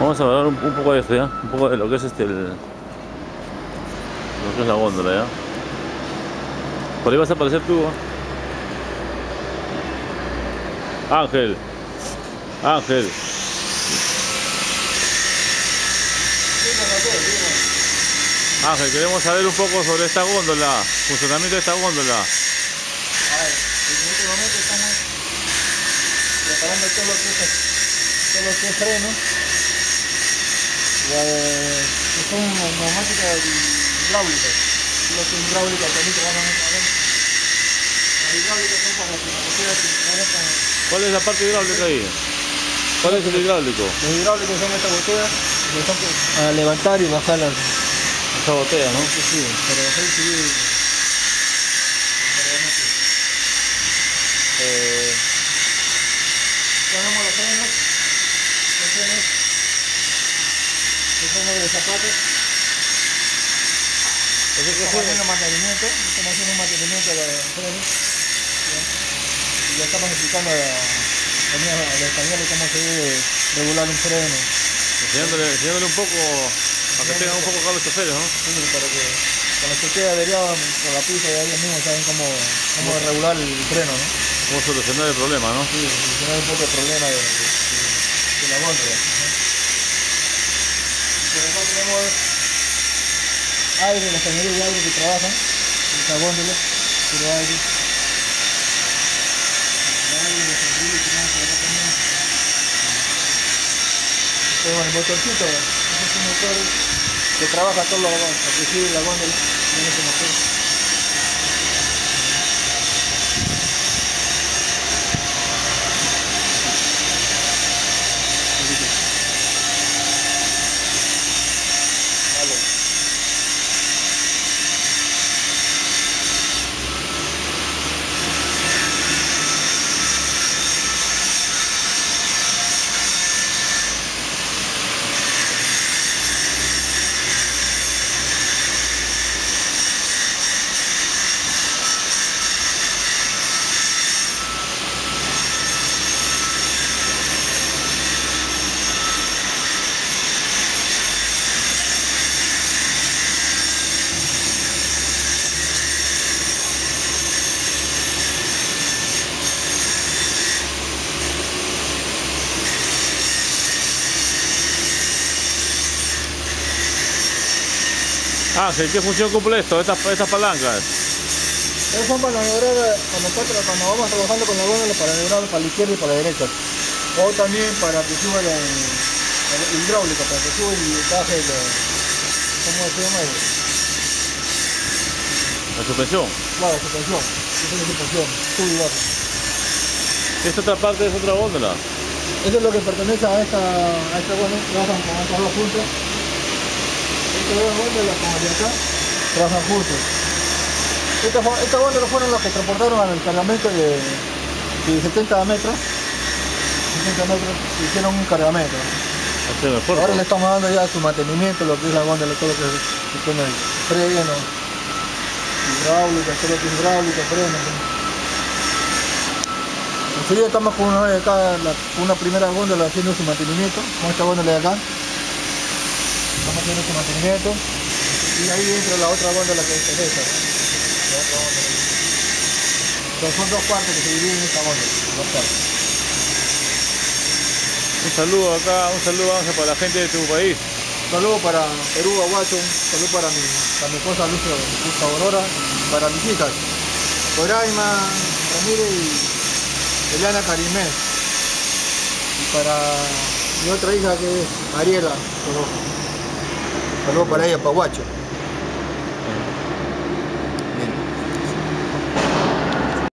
Vamos a hablar un, poco de esto ya, un poco de lo que es este el, lo que es la góndola ya. Por ahí vas a aparecer tú. Ángel. Ángel. Ángel, queremos saber un poco sobre esta góndola, funcionamiento de esta góndola. A ver, en este estamos preparando todo lo que es, todo freno. Que son neumáticas hidráulicas. Lo que es hidráulica también a ver. Las hidráulicas son para que la costura se conectan. ¿Cuál es la parte hidráulica ahí? ¿Cuál es el hidráulico? Los hidráulicos son estas botellas que son para levantar y bajar las, Esa botella, ¿no? Sí, sí, pero bajar y subir. Eh, ponemos los frenos, los frenos, los frenos de zapatos. ¿Eso qué Estamos haciendo mantenimiento, estamos haciendo un mantenimiento de los frenos. ¿ya? Y le estamos explicando a, a, a los españoles cómo se debe regular un freno. Enseñándole, enseñándole un poco, para que tengan un poco acá los choferes, ¿no? Sí, para que cuando se quede averiado por la pista ya ellos mismos saben cómo, cómo regular el freno, ¿no? Cómo solucionar el problema, ¿no? Sí, solucionar un poco el problema de, de, de la góndola. Tenemos aire, las cañerías de aire que trabajan en esta góndola, pero aire. Pero el motorcito, es un motor que trabaja todo lo que la góndola, Ángel, ¿qué función cumple esto, estas, estas palancas? Esas son para maniobrar cuando, cuando vamos trabajando con la góndola para maniobrar para la izquierda y para la derecha. O también para que suba la, la hidráulica, para que suba y baje la, ¿cómo se llama? La suspensión. Claro, suspensión. Esa es la suspensión, sube y baja. Esta otra parte es otra góndola. Eso es lo que pertenece a esta, a esta góndola, trabajan con estas dos. Con las de acá, trabajan juntos. Estas fue- estas góndolas fueron las que transportaron al cargamento de, de 70 metros. 70 metros, hicieron un cargamento. Este es. Ahora le estamos dando ya su mantenimiento, lo que es la góndola, todo lo que, que tiene el freno, hidráulica, todo lo que es hidráulica, freno. Enseguida estamos con una, acá, la- con una primera góndola haciendo su mantenimiento, con esta góndola de acá. Estamos haciendo su mantenimiento. Y ahí entra la otra góndola que es esta. Entonces son dos partes que se dividen en esta góndola, dos. Un saludo acá, un saludo Ángel para la gente de tu país. Saludos para Perú, Aguacho, saludos para mi, para mi esposa Lucia, Lucia Aurora, para mis hijas, Coraima, Ramírez y Eliana Carimé. Y para mi otra hija que es Mariela Torojo. Saludos para ella, para Aguacho.